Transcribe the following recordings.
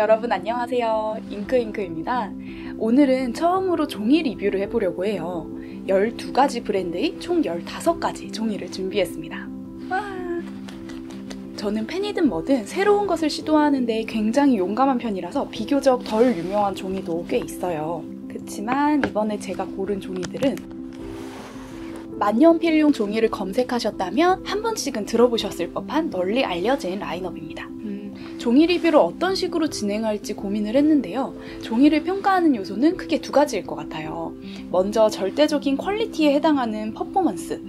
여러분 안녕하세요. 잉크잉크입니다. 오늘은 처음으로 종이 리뷰를 해보려고 해요. 12가지 브랜드의 총 15가지 종이를 준비했습니다. 와. 저는 팬이든 뭐든 새로운 것을 시도하는데 굉장히 용감한 편이라서 비교적 덜 유명한 종이도 꽤 있어요. 그렇지만 이번에 제가 고른 종이들은 만년필용 종이를 검색하셨다면 한 번씩은 들어보셨을 법한 널리 알려진 라인업입니다. 음, 종이 리뷰를 어떤 식으로 진행할지 고민을 했는데요. 종이를 평가하는 요소는 크게 두 가지일 것 같아요. 먼저 절대적인 quality에 해당하는 퍼포먼스,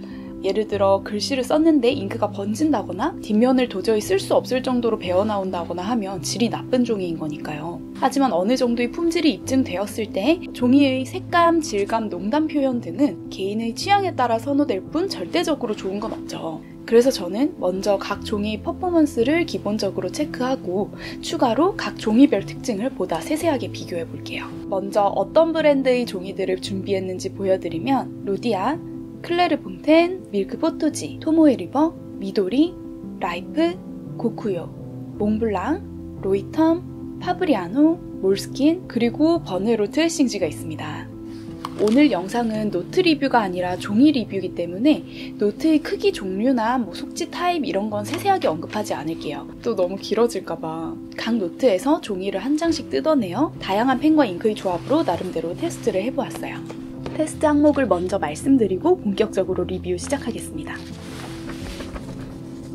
예를 들어 글씨를 썼는데 잉크가 번진다거나 뒷면을 도저히 쓸 수 없을 정도로 배어나온다거나 하면 질이 나쁜 종이인 거니까요. 하지만 어느 정도의 품질이 입증되었을 때 종이의 색감, 질감, 농담 표현 등은 개인의 취향에 따라 선호될 뿐 절대적으로 좋은 건 없죠. 그래서 저는 먼저 각 종이의 퍼포먼스를 기본적으로 체크하고 추가로 각 종이별 특징을 보다 세세하게 비교해 볼게요. 먼저 어떤 브랜드의 종이들을 준비했는지 보여드리면 로디아, 클레르 퐁텐, 밀크 포토지, 토모에 리버, 미도리, 라이프, 고쿠요, 몽블랑, 로이텀, 파브리아노, 몰스킨, 그리고 번외로 트레싱지가 있습니다. 오늘 영상은 노트 리뷰가 아니라 종이 리뷰이기 때문에 노트의 크기 종류나 뭐 속지 타입 이런 건 세세하게 언급하지 않을게요. 또 너무 길어질까봐. 각 노트에서 종이를 한 장씩 뜯어내어 다양한 펜과 잉크의 조합으로 나름대로 테스트를 해보았어요. 테스트 항목을 먼저 말씀드리고 본격적으로 리뷰 시작하겠습니다.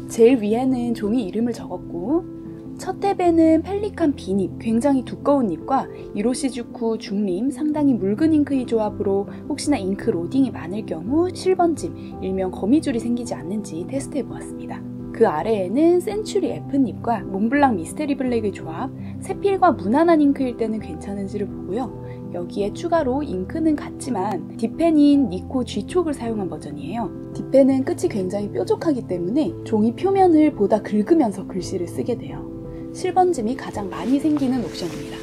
제일 위에는 종이 이름을 적었고 첫 탭에는 펠리칸 B nib, 굉장히 두꺼운 nib과 이로시주쿠 죽림, 상당히 묽은 잉크의 조합으로 혹시나 잉크 로딩이 많을 경우 실번짐, 일명 거미줄이 생기지 않는지 테스트해보았습니다. 그 아래에는 센츄리 F닙과 몽블랑 미스테리 블랙의 조합, 세필과 무난한 잉크일 때는 괜찮은지를 보고요. 여기에 추가로 잉크는 같지만 dip pen인 니코 G촉을 사용한 버전이에요. dip pen은 끝이 굉장히 뾰족하기 때문에 종이 표면을 보다 긁으면서 글씨를 쓰게 돼요. 실번짐이 가장 많이 생기는 옵션입니다.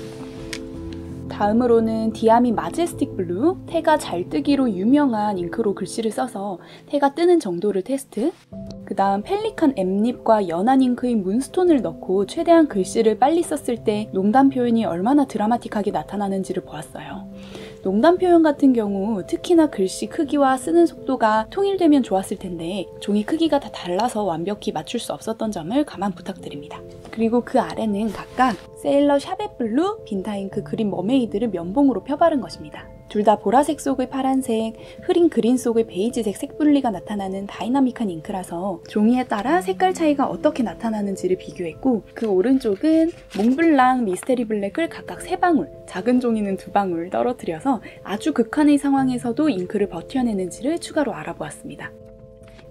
다음으로는 디아민 마제스틱 블루, 테가 잘 뜨기로 유명한 잉크로 글씨를 써서 테가 뜨는 정도를 테스트 그 다음 펠리칸 M nib과 연한 잉크의 문스톤을 넣고 최대한 글씨를 빨리 썼을 때 농담 표현이 얼마나 드라마틱하게 나타나는지를 보았어요. 농담 표현 같은 경우 특히나 글씨 크기와 쓰는 속도가 통일되면 좋았을 텐데 종이 크기가 다 달라서 완벽히 맞출 수 없었던 점을 감안 부탁드립니다. 그리고 그 아래는 각각 세일러 샤벳 블루, 빈타잉크 그린 머메이드를 면봉으로 펴바른 것입니다. 둘 다 보라색 속의 파란색, 흐린 그린 속의 베이지색 색분리가 나타나는 다이나믹한 잉크라서 종이에 따라 색깔 차이가 어떻게 나타나는지를 비교했고 그 오른쪽은 몽블랑 미스테리 블랙을 각각 3방울, 작은 종이는 2방울 떨어뜨려서 아주 극한의 상황에서도 잉크를 버텨내는지를 추가로 알아보았습니다.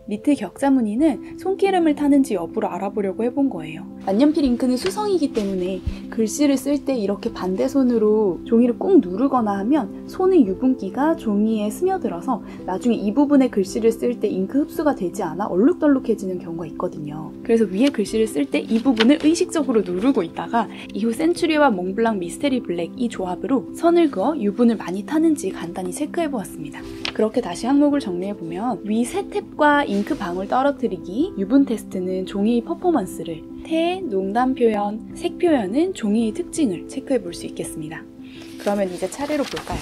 밑에 격자 무늬는 손기름을 타는지 여부를 알아보려고 해본 거예요. 만년필 잉크는 수성이기 때문에 글씨를 쓸 때 이렇게 반대손으로 종이를 꾹 누르거나 하면 손의 유분기가 종이에 스며들어서 나중에 이 부분에 글씨를 쓸 때 잉크 흡수가 되지 않아 얼룩덜룩해지는 경우가 있거든요. 그래서 위에 글씨를 쓸 때 이 부분을 의식적으로 누르고 있다가 이후 센츄리와 몽블랑 미스테리 블랙 이 조합으로 선을 그어 유분을 많이 타는지 간단히 체크해 보았습니다. 그렇게 다시 항목을 정리해 보면 위 세 탭과 잉크 방울 떨어뜨리기, 유분 테스트는 종이의 퍼포먼스를, 테, 농담 표현, 색 표현은 종이의 특징을 체크해 볼 수 있겠습니다. 그러면 이제 차례로 볼까요?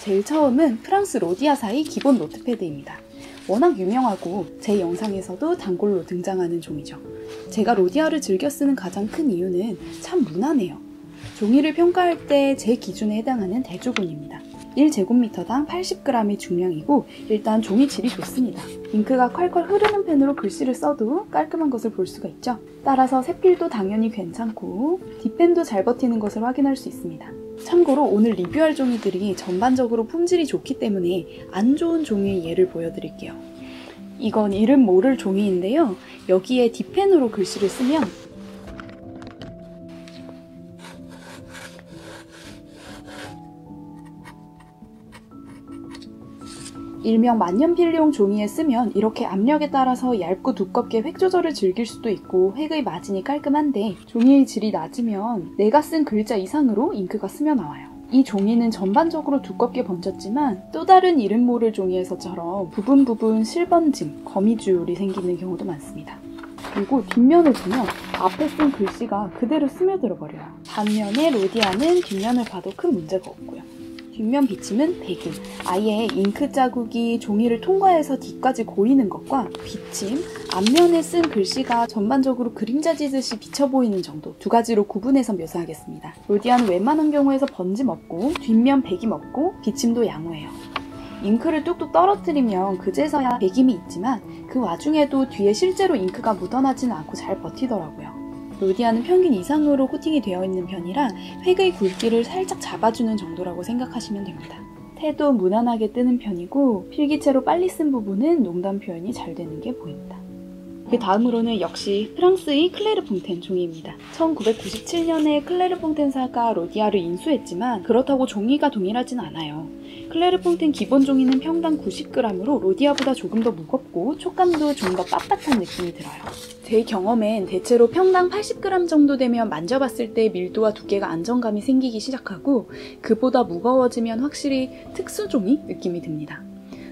제일 처음은 프랑스 로디아사의 기본 노트패드입니다. 워낙 유명하고 제 영상에서도 단골로 등장하는 종이죠. 제가 로디아를 즐겨 쓰는 가장 큰 이유는 참 무난해요. 종이를 평가할 때 제 기준에 해당하는 대조군입니다. 1제곱미터당 80g의 중량이고 일단 종이 질이 좋습니다. 잉크가 콸콸 흐르는 펜으로 글씨를 써도 깔끔한 것을 볼 수가 있죠. 따라서 색필도 당연히 괜찮고 뒷펜도 잘 버티는 것을 확인할 수 있습니다. 참고로 오늘 리뷰할 종이들이 전반적으로 품질이 좋기 때문에 안 좋은 종이의 예를 보여드릴게요. 이건 이름 모를 종이인데요. 여기에 뒷펜으로 글씨를 쓰면 일명 만년필용 종이에 쓰면 이렇게 압력에 따라서 얇고 두껍게 획 조절을 즐길 수도 있고 획의 마진이 깔끔한데 종이의 질이 낮으면 내가 쓴 글자 이상으로 잉크가 스며 나와요. 이 종이는 전반적으로 두껍게 번졌지만 또 다른 이름 모를 종이에서처럼 부분 부분 실번짐, 거미줄이 생기는 경우도 많습니다. 그리고 뒷면을 보면 앞에 쓴 글씨가 그대로 스며들어 버려요. 반면에 로디아는 뒷면을 봐도 큰 문제가 없고요. 뒷면 비침은 배김. 아예 잉크 자국이 종이를 통과해서 뒤까지 고이는 것과 비침, 앞면에 쓴 글씨가 전반적으로 그림자 지듯이 비쳐 보이는 정도 두 가지로 구분해서 묘사하겠습니다. 로디아는 웬만한 경우에서 번짐 없고 뒷면 배김 없고 비침도 양호해요. 잉크를 뚝뚝 떨어뜨리면 그제서야 배김이 있지만 그 와중에도 뒤에 실제로 잉크가 묻어나지는 않고 잘 버티더라고요. 로디아는 평균 이상으로 코팅이 되어 있는 편이라 획의 굵기를 살짝 잡아주는 정도라고 생각하시면 됩니다. 태도 무난하게 뜨는 편이고 필기체로 빨리 쓴 부분은 농담 표현이 잘 되는 게 보입니다. 그 다음으로는 역시 프랑스의 클레르 퐁텐 종이입니다. 1997년에 클레르 퐁텐사가 로디아를 인수했지만 그렇다고 종이가 동일하진 않아요. 클레르 퐁텐 기본 종이는 평당 90g으로 로디아보다 조금 더 무겁고 촉감도 좀 더 빳빳한 느낌이 들어요. 제 경험엔 대체로 평당 80g 정도 되면 만져봤을 때 밀도와 두께가 안정감이 생기기 시작하고 그보다 무거워지면 확실히 특수종이 느낌이 듭니다.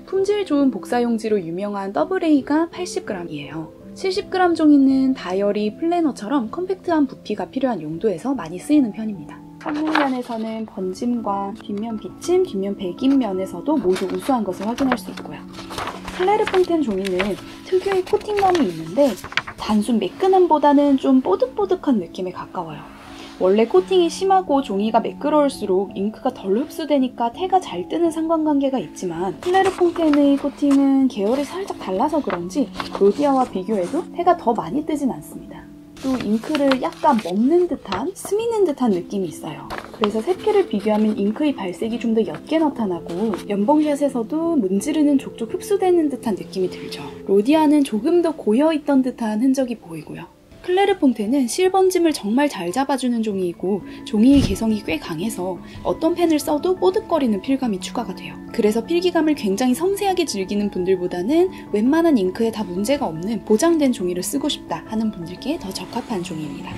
품질 좋은 복사용지로 유명한 더블A가 80g이에요. 70g 종이는 다이어리 플래너처럼 컴팩트한 부피가 필요한 용도에서 많이 쓰이는 편입니다. 성능면에서는 번짐과 뒷면 비침, 뒷면 배김 면에서도 모두 우수한 것을 확인할 수 있고요. 클레르 퐁텐 종이는 특유의 코팅감이 있는데 단순 매끈함보다는 좀 뽀득뽀득한 느낌에 가까워요. 원래 코팅이 심하고 종이가 매끄러울수록 잉크가 덜 흡수되니까 테가 잘 뜨는 상관관계가 있지만 클레르 퐁텐의 코팅은 계열이 살짝 달라서 그런지 로디아와 비교해도 테가 더 많이 뜨진 않습니다. 또 잉크를 약간 먹는 듯한 스미는 듯한 느낌이 있어요. 그래서 세필을 비교하면 잉크의 발색이 좀 더 옅게 나타나고 면봉샷에서도 문지르는 족족 흡수되는 듯한 느낌이 들죠. 로디아는 조금 더 고여있던 듯한 흔적이 보이고요. 클레르 퐁텐은 실번짐을 정말 잘 잡아주는 종이이고 종이의 개성이 꽤 강해서 어떤 펜을 써도 뽀득거리는 필감이 추가가 돼요. 그래서 필기감을 굉장히 섬세하게 즐기는 분들보다는 웬만한 잉크에 다 문제가 없는 보장된 종이를 쓰고 싶다 하는 분들께 더 적합한 종이입니다.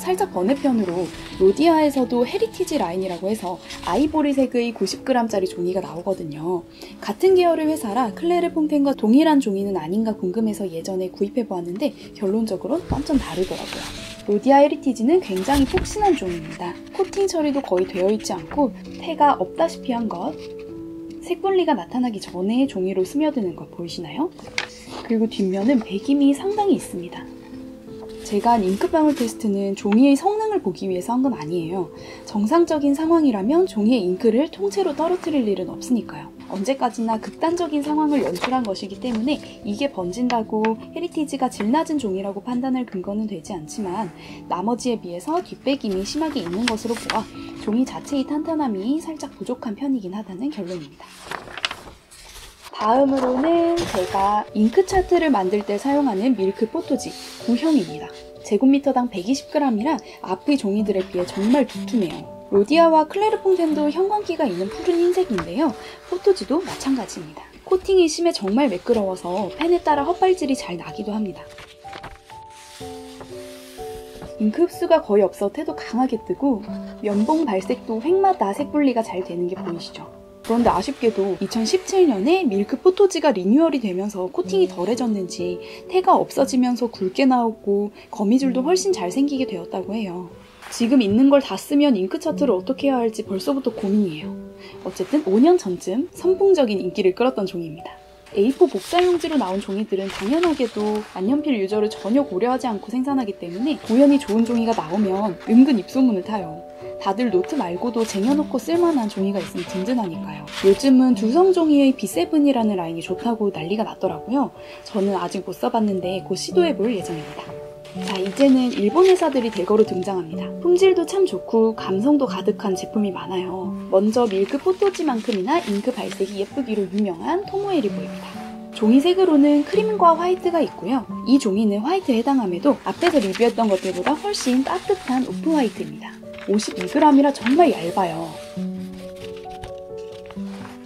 살짝 번외편으로 로디아에서도 헤리티지 라인이라고 해서 아이보리색의 90g짜리 종이가 나오거든요. 같은 계열의 회사라 클레르 퐁텐과 동일한 종이는 아닌가 궁금해서 예전에 구입해 보았는데 결론적으로 완전 다르더라고요. 로디아 헤리티지는 굉장히 폭신한 종이입니다. 코팅 처리도 거의 되어 있지 않고 테가 없다시피 한 것, 색분리가 나타나기 전에 종이로 스며드는 것 보이시나요? 그리고 뒷면은 배김이 상당히 있습니다. 제가 한 잉크방울 테스트는 종이의 성능을 보기 위해서 한 건 아니에요. 정상적인 상황이라면 종이에 잉크를 통째로 떨어뜨릴 일은 없으니까요. 언제까지나 극단적인 상황을 연출한 것이기 때문에 이게 번진다고 헤리티지가 질 낮은 종이라고 판단할 근거는 되지 않지만 나머지에 비해서 뒷배김이 심하게 있는 것으로 보아 종이 자체의 탄탄함이 살짝 부족한 편이긴 하다는 결론입니다. 다음으로는 제가 잉크 차트를 만들 때 사용하는 밀크 포토지 구형입니다. 제곱미터당 120g이라 앞의 종이들에 비해 정말 두툼해요. 로디아와 클레르 퐁텐도 형광기가 있는 푸른 흰색인데요. 포토지도 마찬가지입니다. 코팅이 심해 정말 매끄러워서 펜에 따라 헛발질이 잘 나기도 합니다. 잉크 흡수가 거의 없어 태도 강하게 뜨고 면봉 발색도 획마다 색 분리가 잘 되는 게 보이시죠? 그런데 아쉽게도 2017년에 밀크 포토지가 리뉴얼이 되면서 코팅이 덜해졌는지 태가 없어지면서 굵게 나오고 거미줄도 훨씬 잘 생기게 되었다고 해요. 지금 있는 걸 다 쓰면 잉크 차트를 어떻게 해야 할지 벌써부터 고민이에요. 어쨌든 5년 전쯤 선풍적인 인기를 끌었던 종이입니다. A4 복사용지로 나온 종이들은 당연하게도 만년필 유저를 전혀 고려하지 않고 생산하기 때문에 우연히 좋은 종이가 나오면 은근 입소문을 타요. 다들 노트 말고도 쟁여놓고 쓸만한 종이가 있으면 든든하니까요. 요즘은 두성 종이의 B7이라는 라인이 좋다고 난리가 났더라고요. 저는 아직 못 써봤는데 곧 시도해볼 예정입니다. 자, 이제는 일본 회사들이 대거로 등장합니다. 품질도 참 좋고 감성도 가득한 제품이 많아요. 먼저 밀크 포토지만큼이나 잉크 발색이 예쁘기로 유명한 토모에 리버입니다. 종이색으로는 크림과 화이트가 있고요. 이 종이는 화이트에 해당함에도 앞에서 리뷰했던 것들보다 훨씬 따뜻한 오프 화이트입니다. 52g이라 정말 얇아요.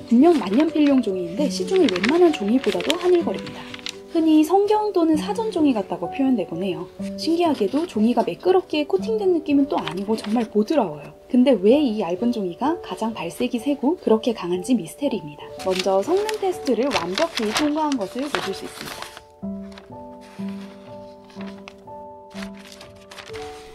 분명 만년필용 종이인데 시중의 웬만한 종이보다도 하늘거립니다. 흔히 성경 또는 사전 종이 같다고 표현되곤 해요. 신기하게도 종이가 매끄럽게 코팅된 느낌은 또 아니고 정말 보드라워요. 근데 왜 이 얇은 종이가 가장 발색이 세고 그렇게 강한지 미스테리입니다. 먼저 성능 테스트를 완벽히 통과한 것을 보실 수 있습니다.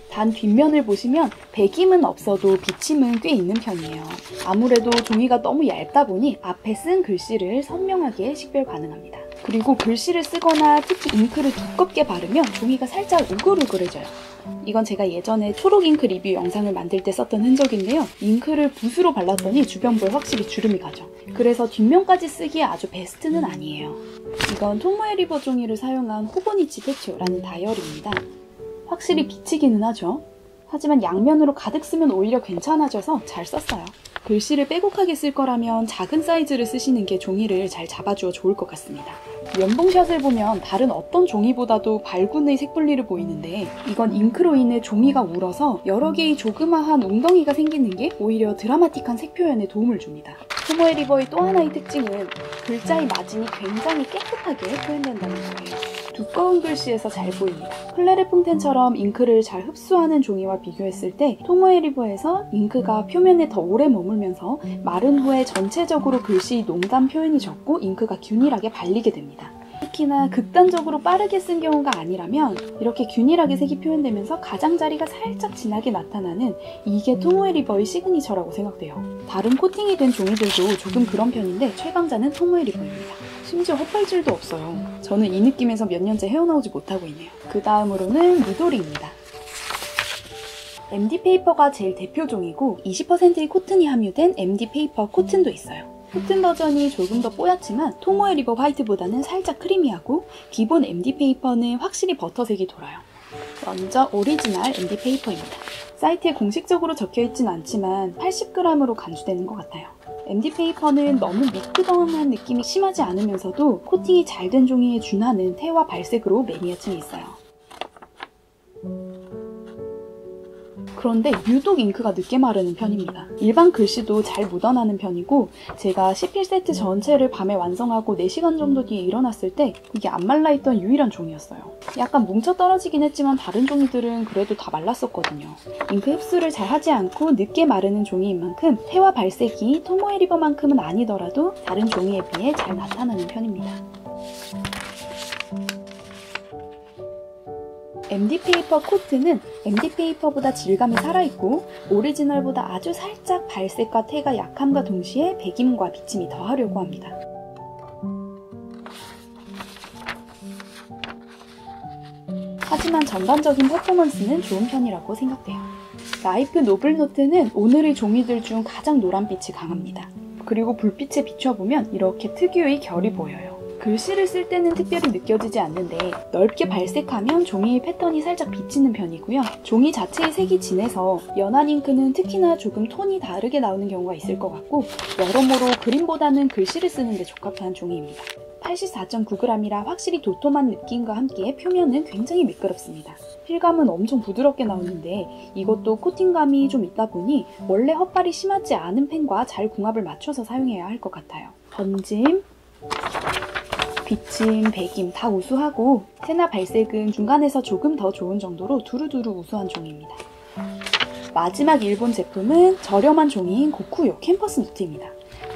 단 뒷면을 보시면 배김은 없어도 비침은 꽤 있는 편이에요. 아무래도 종이가 너무 얇다 보니 앞에 쓴 글씨를 선명하게 식별 가능합니다. 그리고 글씨를 쓰거나 특히 잉크를 두껍게 바르면 종이가 살짝 우글우글해져요. 이건 제가 예전에 초록 잉크 리뷰 영상을 만들 때 썼던 흔적인데요. 잉크를 붓으로 발랐더니 주변부에 확실히 주름이 가죠. 그래서 뒷면까지 쓰기에 아주 베스트는 아니에요. 이건 토모에 리버 종이를 사용한 호보니치 테쵸라는 다이어리입니다. 확실히 비치기는 하죠. 하지만 양면으로 가득 쓰면 오히려 괜찮아져서 잘 썼어요. 글씨를 빼곡하게 쓸 거라면 작은 사이즈를 쓰시는 게 종이를 잘 잡아주어 좋을 것 같습니다. 면봉샷을 보면 다른 어떤 종이보다도 발군의 색분리를 보이는데 이건 잉크로 인해 종이가 울어서 여러 개의 조그마한 웅덩이가 생기는 게 오히려 드라마틱한 색 표현에 도움을 줍니다. 토모에 리버의 또 하나의 특징은 글자의 마진이 굉장히 깨끗하게 표현된다는 거예요. 두꺼운 글씨에서 잘 보입니다. 클레르 퐁텐처럼 잉크를 잘 흡수하는 종이와 비교했을 때 토모에 리버에서 잉크가 표면에 더 오래 머물면서 마른 후에 전체적으로 글씨 농담 표현이 적고 잉크가 균일하게 발리게 됩니다. 특히나 극단적으로 빠르게 쓴 경우가 아니라면 이렇게 균일하게 색이 표현되면서 가장자리가 살짝 진하게 나타나는 이게 토모에 리버의 signature라고 생각돼요. 다른 코팅이 된 종이들도 조금 그런 편인데 최강자는 토모에 리버입니다. 심지어 헛발질도 없어요. 저는 이 느낌에서 몇 년째 헤어나오지 못하고 있네요. 그 다음으로는 미도리입니다. MD 페이퍼가 제일 대표종이고 20%의 코튼이 함유된 MD 페이퍼 코튼도 있어요. 코튼 버전이 조금 더 뽀얗지만 토모에 리버 화이트보다는 살짝 creamy하고 기본 MD 페이퍼는 확실히 버터색이 돌아요. 먼저 오리지널 MD 페이퍼입니다. 사이트에 공식적으로 적혀있진 않지만 80g으로 간주되는 것 같아요. MD 페이퍼는 너무 미끄덩한 느낌이 심하지 않으면서도 코팅이 잘 된 종이에 준하는 테와 발색으로 매니아층이 있어요. 그런데 유독 잉크가 늦게 마르는 편입니다. 일반 글씨도 잘 묻어나는 편이고 제가 CP 세트 전체를 밤에 완성하고 4시간 정도 뒤에 일어났을 때 이게 안 말라있던 유일한 종이었어요. 약간 뭉쳐 떨어지긴 했지만 다른 종이들은 그래도 다 말랐었거든요. 잉크 흡수를 잘 하지 않고 늦게 마르는 종이인 만큼 태와 발색이 토모에 리버만큼은 아니더라도 다른 종이에 비해 잘 나타나는 편입니다. MD 페이퍼 코튼은 MD 페이퍼보다 질감이 살아있고 오리지널보다 아주 살짝 발색과 테가 약함과 동시에 배김과 비침이 더하려고 합니다. 하지만 전반적인 퍼포먼스는 좋은 편이라고 생각돼요. 라이프 노블노트는 오늘의 종이들 중 가장 노란빛이 강합니다. 그리고 불빛에 비춰보면 이렇게 특유의 결이 보여요. 글씨를 쓸 때는 특별히 느껴지지 않는데 넓게 발색하면 종이의 패턴이 살짝 비치는 편이고요. 종이 자체의 색이 진해서 연한 잉크는 특히나 조금 톤이 다르게 나오는 경우가 있을 것 같고 여러모로 그림보다는 글씨를 쓰는 데 적합한 종이입니다. 84.9g이라 확실히 도톰한 느낌과 함께 표면은 굉장히 미끄럽습니다. 필감은 엄청 부드럽게 나오는데 이것도 코팅감이 좀 있다 보니 원래 헛발이 심하지 않은 펜과 잘 궁합을 맞춰서 사용해야 할 것 같아요. 번짐, 비침, 배김 다 우수하고 테나 발색은 중간에서 조금 더 좋은 정도로 두루두루 우수한 종이입니다. 마지막 일본 제품은 저렴한 종이인 고쿠요 캠퍼스 노트입니다.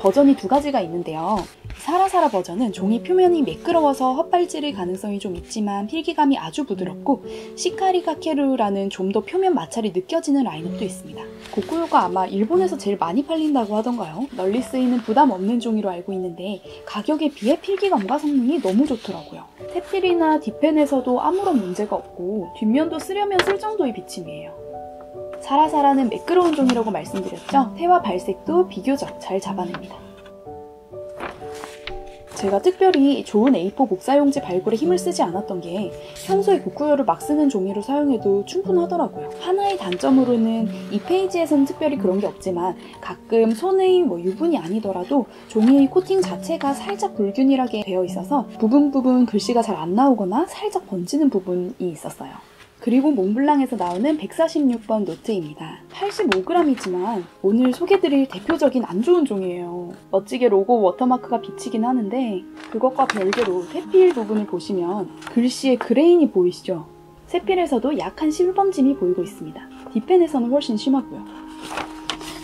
버전이 두 가지가 있는데요. 사라사라 버전은 종이 표면이 매끄러워서 헛발질의 가능성이 좀 있지만 필기감이 아주 부드럽고 시카리가케루라는 좀 더 표면 마찰이 느껴지는 라인업도 있습니다. 고쿠요가 아마 일본에서 제일 많이 팔린다고 하던가요? 널리 쓰이는 부담 없는 종이로 알고 있는데 가격에 비해 필기감과 성능이 너무 좋더라고요. 테필이나 디펜에서도 아무런 문제가 없고 뒷면도 쓰려면 쓸 정도의 비침이에요. 사라사라는 매끄러운 종이라고 말씀드렸죠? 태와 발색도 비교적 잘 잡아냅니다. 제가 특별히 좋은 A4 복사용지 발굴에 힘을 쓰지 않았던 게 평소에 고쿠요를 막 쓰는 종이로 사용해도 충분하더라고요. 하나의 단점으로는 이 페이지에서는 특별히 그런 게 없지만 가끔 손의 뭐 유분이 아니더라도 종이의 코팅 자체가 살짝 불균일하게 되어 있어서 부분 부분 글씨가 잘 안 나오거나 살짝 번지는 부분이 있었어요. 그리고 몽블랑에서 나오는 146번 노트입니다. 85g이지만 오늘 소개드릴 대표적인 안 좋은 종이에요. 멋지게 로고 워터마크가 비치긴 하는데 그것과 별개로 세필 부분을 보시면 글씨의 grain이 보이시죠? 세필에서도 약한 실번짐이 보이고 있습니다. dip pen에서는 훨씬 심하고요.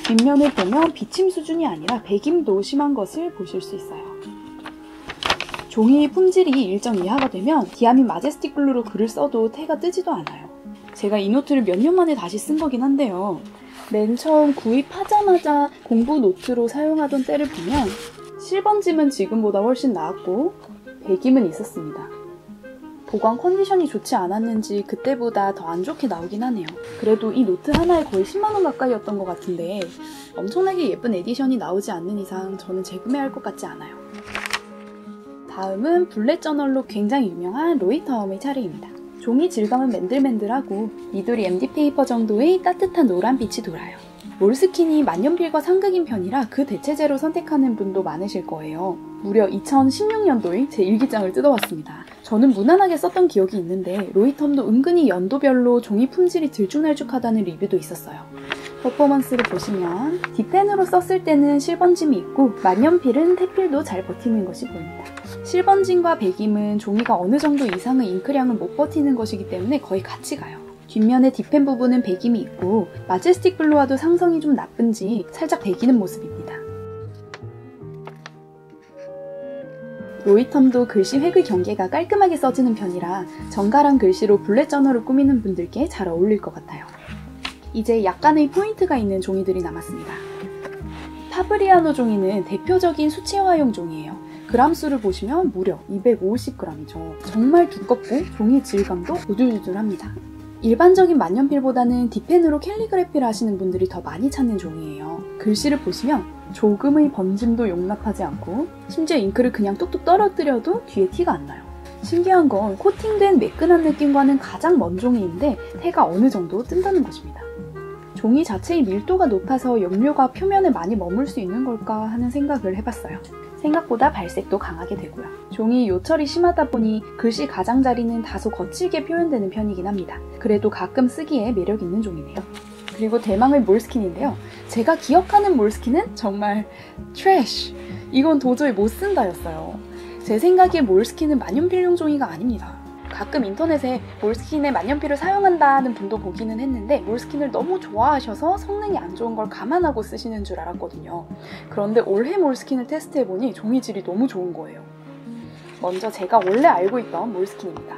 뒷면을 보면 비침 수준이 아니라 배김도 심한 것을 보실 수 있어요. 종이 품질이 일정 이하가 되면 디아민 마제스틱 블루로 글을 써도 테가 뜨지도 않아요. 제가 이 노트를 몇 년 만에 다시 쓴 거긴 한데요. 맨 처음 구입하자마자 공부 노트로 사용하던 때를 보면 실번짐은 지금보다 훨씬 나았고 배김은 있었습니다. 보관 컨디션이 좋지 않았는지 그때보다 더 안 좋게 나오긴 하네요. 그래도 이 노트 하나에 거의 10만원 가까이였던 것 같은데 엄청나게 예쁜 edition이 나오지 않는 이상 저는 재구매할 것 같지 않아요. 다음은 bullet journal로 굉장히 유명한 로이텀의 차례입니다. 종이 질감은 맨들맨들하고 미도리 MD 페이퍼 정도의 따뜻한 노란빛이 돌아요. 몰스킨이 만년필과 상극인 편이라 그 대체제로 선택하는 분도 많으실 거예요. 무려 2016년도에 제 일기장을 뜯어왔습니다. 저는 무난하게 썼던 기억이 있는데 로이텀도 은근히 연도별로 종이 품질이 들쭉날쭉하다는 리뷰도 있었어요. 퍼포먼스를 보시면 dip pen으로 썼을 때는 실번짐이 있고 만년필은 태필도 잘 버티는 것이 보입니다. 실번짐과 배김은 종이가 어느 정도 이상의 잉크량을 못 버티는 것이기 때문에 거의 같이 가요. 뒷면의 dip pen 부분은 배김이 있고 마제스틱 블루와도 상성이 좀 나쁜지 살짝 배기는 모습입니다. 로이텀도 글씨 획의 경계가 깔끔하게 써지는 편이라 정갈한 글씨로 bullet journal을 꾸미는 분들께 잘 어울릴 것 같아요. 이제 약간의 포인트가 있는 종이들이 남았습니다. 파브리아노 종이는 대표적인 수채화용 종이에요. 그람수를 보시면 무려 250g이죠. 정말 두껍고 종이 질감도 우들우들합니다. 일반적인 만년필보다는 뒷펜으로 캘리그래피를 하시는 분들이 더 많이 찾는 종이에요. 글씨를 보시면 조금의 번짐도 용납하지 않고 심지어 잉크를 그냥 뚝뚝 떨어뜨려도 뒤에 티가 안 나요. 신기한 건 코팅된 매끈한 느낌과는 가장 먼 종이인데 태가 어느 정도 뜬다는 것입니다. 종이 자체의 밀도가 높아서 염료가 표면에 많이 머물 수 있는 걸까 하는 생각을 해봤어요. 생각보다 발색도 강하게 되고요. 종이 요철이 심하다 보니 글씨 가장자리는 다소 거칠게 표현되는 편이긴 합니다. 그래도 가끔 쓰기에 매력 있는 종이네요. 그리고 대망의 몰스킨인데요. 제가 기억하는 몰스킨은 정말 trash. 이건 도저히 못 쓴다였어요. 제 생각에 몰스킨은 만년필용 종이가 아닙니다. 가끔 인터넷에 몰스킨에 만년필을 사용한다는 분도 보기는 했는데 몰스킨을 너무 좋아하셔서 성능이 안 좋은 걸 감안하고 쓰시는 줄 알았거든요. 그런데 올해 몰스킨을 테스트해보니 종이질이 너무 좋은 거예요. 먼저 제가 원래 알고 있던 몰스킨입니다.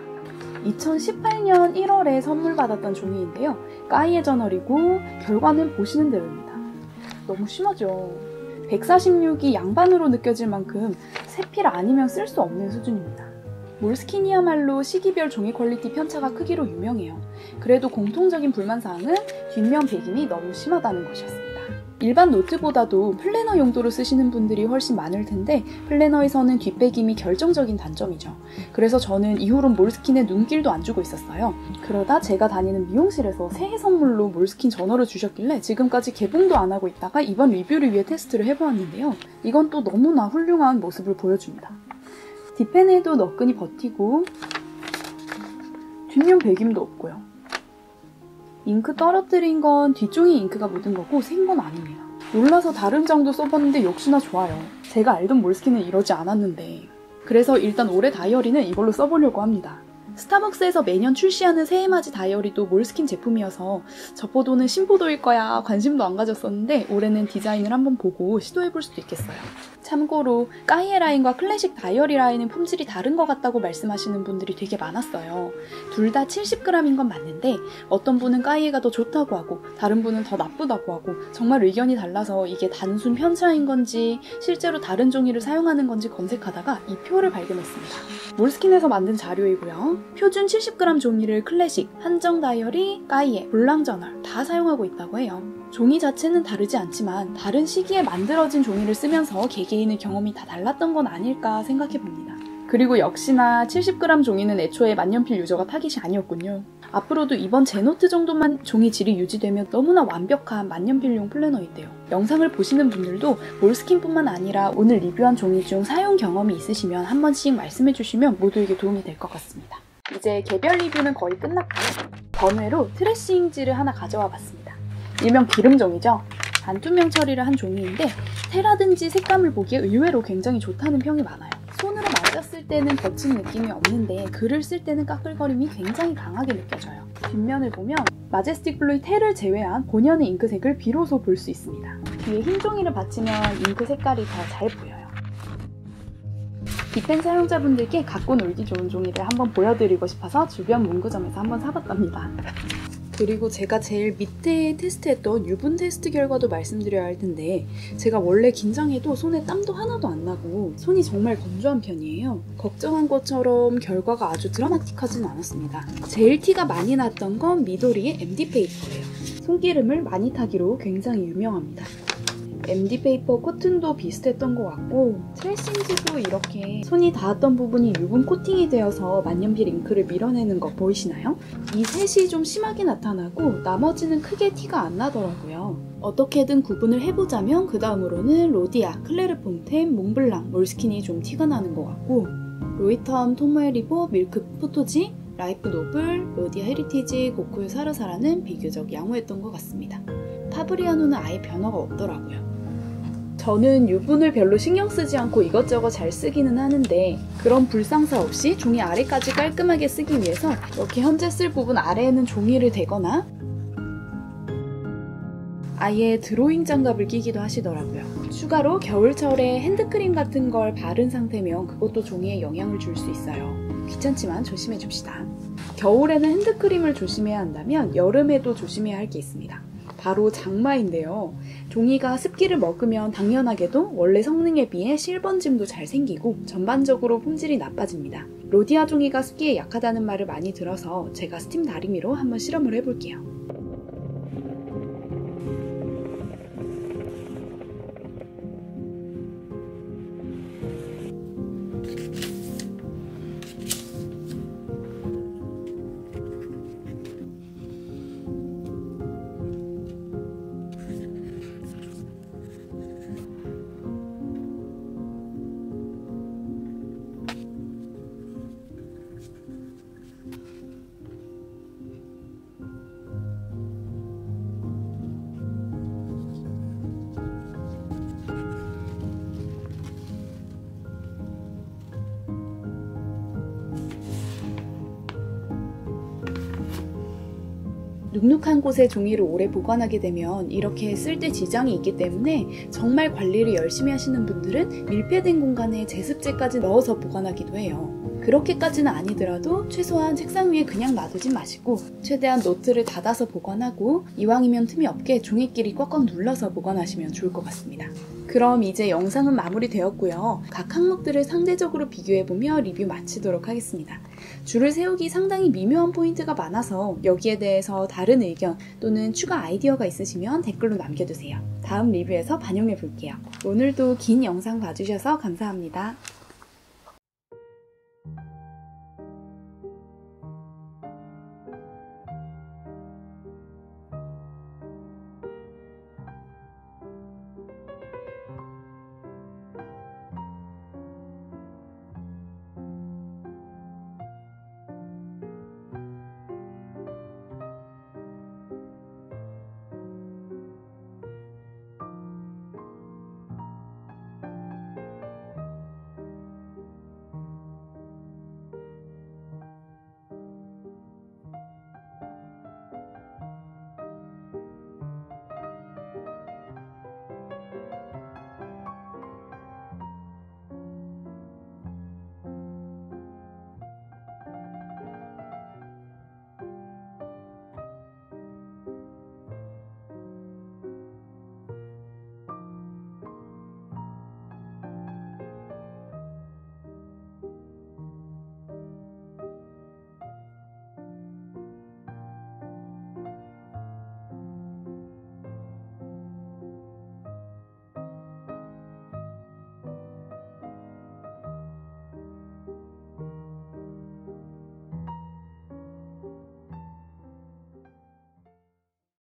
2018년 1월에 선물 받았던 종이인데요. 까이에 저널이고 결과는 보시는 대로입니다. 너무 심하죠? 146이 양반으로 느껴질 만큼 세필 아니면 쓸 수 없는 수준입니다. 몰스킨이야말로 시기별 종이 quality 편차가 크기로 유명해요. 그래도 공통적인 불만사항은 뒷면 배김이 너무 심하다는 것이었습니다. 일반 노트보다도 플래너 용도로 쓰시는 분들이 훨씬 많을 텐데 플래너에서는 뒷배김이 결정적인 단점이죠. 그래서 저는 이후론 몰스킨에 눈길도 안 주고 있었어요. 그러다 제가 다니는 미용실에서 새해 선물로 몰스킨 전어를 주셨길래 지금까지 개봉도 안 하고 있다가 이번 리뷰를 위해 테스트를 해보았는데요. 이건 또 너무나 훌륭한 모습을 보여줍니다. 뒷펜에도 너끈히 버티고 뒷면 배김도 없고요. 잉크 떨어뜨린 건 뒷종이 잉크가 묻은 거고 생 건 아닙니다. 놀라서 다른 장도 써봤는데 역시나 좋아요. 제가 알던 몰스킨은 이러지 않았는데 그래서 일단 올해 다이어리는 이걸로 써보려고 합니다. 스타벅스에서 매년 출시하는 새해맞이 다이어리도 몰스킨 제품이어서 저포도는 신포도일 거야 관심도 안 가졌었는데 올해는 디자인을 한번 보고 시도해볼 수도 있겠어요. 참고로 까이에 라인과 클래식 다이어리 라인은 품질이 다른 것 같다고 말씀하시는 분들이 되게 많았어요. 둘 다 70g인 건 맞는데 어떤 분은 까이에가 더 좋다고 하고 다른 분은 더 나쁘다고 하고 정말 의견이 달라서 이게 단순 편차인 건지 실제로 다른 종이를 사용하는 건지 검색하다가 이 표를 발견했습니다. 몰스킨에서 만든 자료이고요. 표준 70g 종이를 클래식, 한정 다이어리, 까이에, 볼랑 저널 다 사용하고 있다고 해요. 종이 자체는 다르지 않지만 다른 시기에 만들어진 종이를 쓰면서 개개인의 경험이 다 달랐던 건 아닐까 생각해 봅니다. 그리고 역시나 70g 종이는 애초에 만년필 유저가 타깃이 아니었군요. 앞으로도 이번 제노트 정도만 종이 질이 유지되면 너무나 완벽한 만년필용 플래너인데요. 영상을 보시는 분들도 몰스킨뿐만 아니라 오늘 리뷰한 종이 중 사용 경험이 있으시면 한 번씩 말씀해 주시면 모두에게 도움이 될 것 같습니다. 이제 개별 리뷰는 거의 끝났고요. 번외로 트레싱지를 하나 가져와 봤습니다. 일명 기름종이죠. 반투명 처리를 한 종이인데 테라든지 색감을 보기에 의외로 굉장히 좋다는 평이 많아요. 손으로 만졌을 때는 거친 느낌이 없는데 글을 쓸 때는 까끌거림이 굉장히 강하게 느껴져요. 뒷면을 보면 마제스틱 블루의 테를 제외한 본연의 잉크색을 비로소 볼 수 있습니다. 뒤에 흰 종이를 받치면 잉크 색깔이 더 잘 보여요. dip pen 사용자분들께 갖고 놀기 좋은 종이를 한번 보여드리고 싶어서 주변 문구점에서 한번 사봤답니다. 그리고 제가 제일 밑에 테스트했던 유분 테스트 결과도 말씀드려야 할 텐데 제가 원래 긴장해도 손에 땀도 하나도 안 나고 손이 정말 건조한 편이에요. 걱정한 것처럼 결과가 아주 드라마틱하진 않았습니다. 제일 티가 많이 났던 건 미도리의 MD 페이퍼예요. 손기름을 많이 타기로 굉장히 유명합니다. MD 페이퍼 코튼도 비슷했던 것 같고 트레싱지도 이렇게 손이 닿았던 부분이 유분 코팅이 되어서 만년필 잉크를 밀어내는 거 보이시나요? 이 셋이 좀 심하게 나타나고 나머지는 크게 티가 안 나더라고요. 어떻게든 구분을 해보자면 그 다음으로는 로디아, 클레르퐁텐, 몽블랑, 몰스킨이 좀 티가 나는 것 같고 로이텀, 토모에리버, 밀크 포토지, 라이프 노블, 로디아 헤리티지, 고쿠요 사라사라는 비교적 양호했던 것 같습니다. 파브리아노는 아예 변화가 없더라고요. 저는 유분을 별로 신경 쓰지 않고 이것저것 잘 쓰기는 하는데 그런 불상사 없이 종이 아래까지 깔끔하게 쓰기 위해서 이렇게 현재 쓸 부분 아래에는 종이를 대거나 아예 드로잉 장갑을 끼기도 하시더라고요. 추가로 겨울철에 핸드크림 같은 걸 바른 상태면 그것도 종이에 영향을 줄 수 있어요. 귀찮지만 조심해 줍시다. 겨울에는 핸드크림을 조심해야 한다면 여름에도 조심해야 할 게 있습니다. 바로 장마인데요. 종이가 습기를 먹으면 당연하게도 원래 성능에 비해 실번짐도 잘 생기고 전반적으로 품질이 나빠집니다. 로디아 종이가 습기에 약하다는 말을 많이 들어서 제가 스팀 다리미로 한번 실험을 해볼게요. 눅눅한 곳에 종이를 오래 보관하게 되면 이렇게 쓸 때 지장이 있기 때문에 정말 관리를 열심히 하시는 분들은 밀폐된 공간에 제습제까지 넣어서 보관하기도 해요. 그렇게까지는 아니더라도 최소한 책상 위에 그냥 놔두진 마시고 최대한 노트를 닫아서 보관하고 이왕이면 틈이 없게 종이끼리 꽉꽉 눌러서 보관하시면 좋을 것 같습니다. 그럼 이제 영상은 마무리되었고요. 각 항목들을 상대적으로 비교해보며 리뷰 마치도록 하겠습니다. 줄을 세우기 상당히 미묘한 포인트가 많아서 여기에 대해서 다른 의견 또는 추가 아이디어가 있으시면 댓글로 남겨주세요. 다음 리뷰에서 반영해 볼게요. 오늘도 긴 영상 봐주셔서 감사합니다.